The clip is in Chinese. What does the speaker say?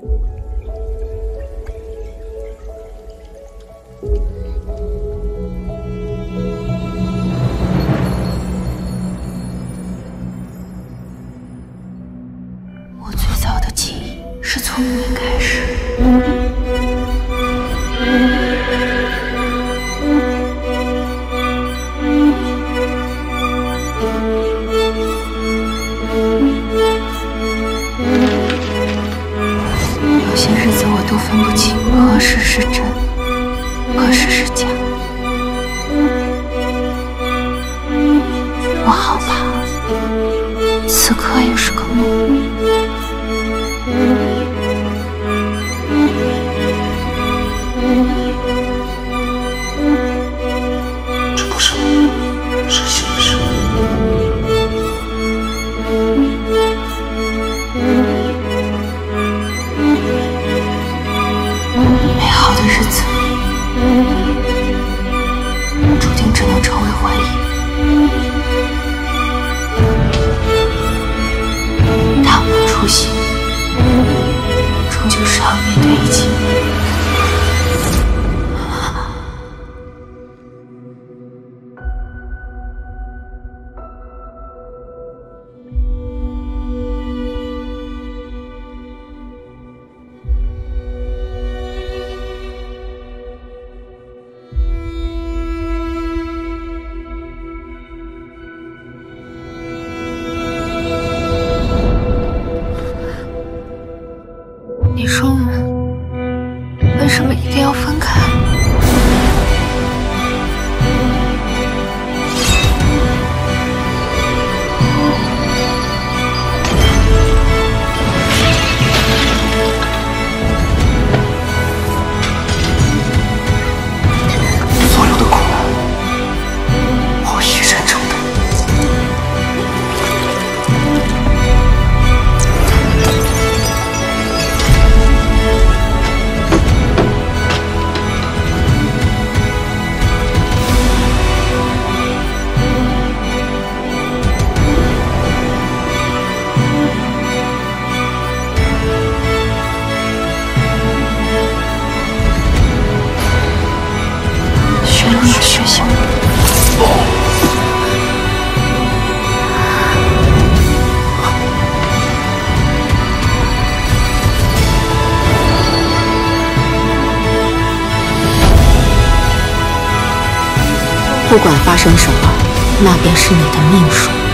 我最早的记忆是从你开始。不清何时是真，何时是假。我好怕，此刻也是个梦。日子，注定只能成为回忆。踏破初心，终究是要面对一切。你说我为什么一定要分开？不管发生什么，那便是你的命数。